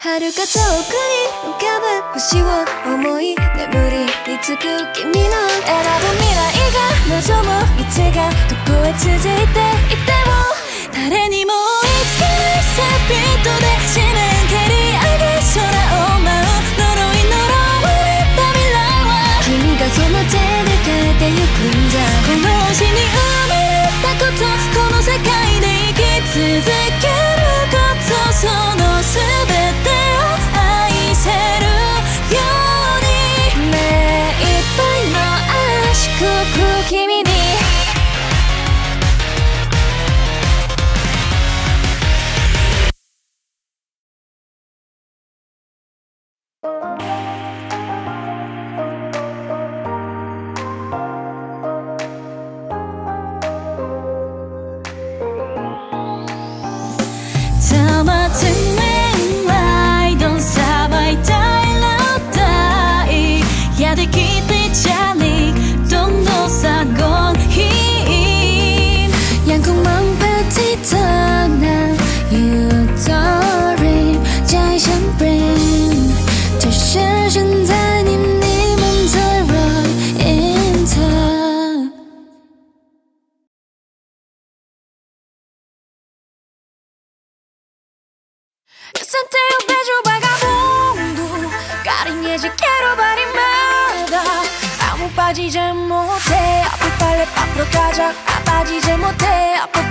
遥か遠くに浮かぶ星を思い眠りにつく君の選ぶ未来が望む道がどこへ続いていても誰にも追いつけないスピードで地面蹴り上げ空を舞う呪い呪われた未来は君がその手で変えてゆくんじゃ。この星に生まれたことこの世界で生き続け。Yo senté un bello vagabundo Cariñeji quiero barimada 아무 빠지지 못해 앞으로 빨래 밖으로 가자 아 빠지지 못해 앞으로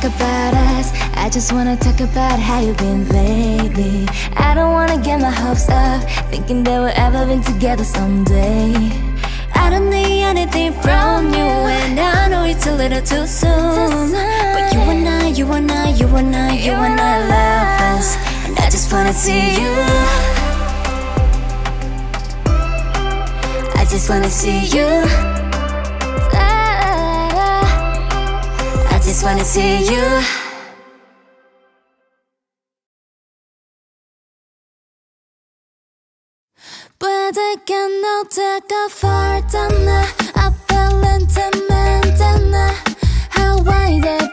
talk about us. I just wanna talk about how you've been lately. I don't wanna get my hopes up, thinking that we'll ever be together someday. I don't need anything from you, and I know it's a little too soon. But you and I, you and I, you and I, you and I love us, and I just wanna see you. I just wanna see you. Just wanna see you. Puede que no te haga falta nada, aparentemente nada. Hawaii de vacaciones,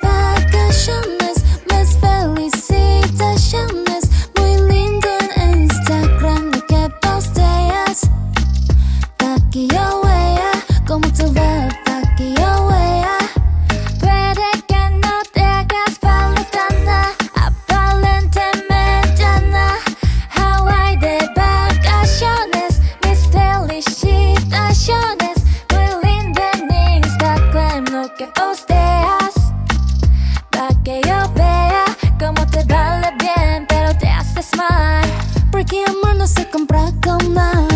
Amor no se compra con nada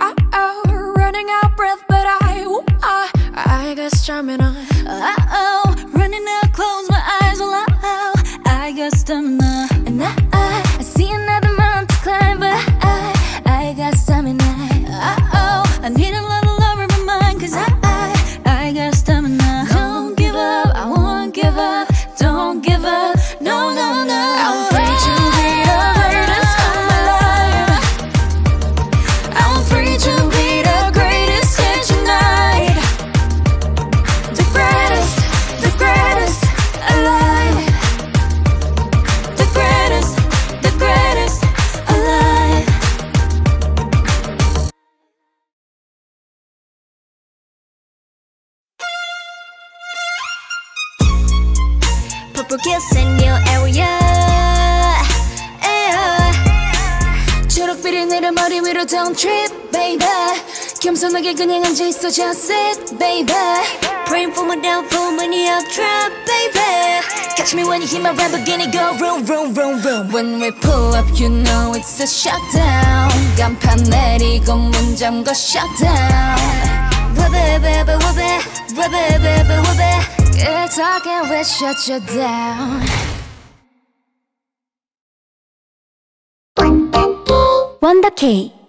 oh, oh, running out breath, but I, ooh, I, I got stamina. Uh oh, running out, close my eyes, well, I, I got stamina. Purple kiss in your area. Yeah. 초록빛을 내려 머리 위로 don't trip, baby. 겸손하게 그냥 앉아 있어, just sit, baby. Praying for my downfall, money up trap, baby. Catch me when you hear my Lamborghini go vroom, vroom, vroom, vroom. When we pull up, you know it's a shutdown. 간판 내리고 문 잠궈 shutdown. Wababy, wababy, wababy, wababy. talking, will shut you down. One day.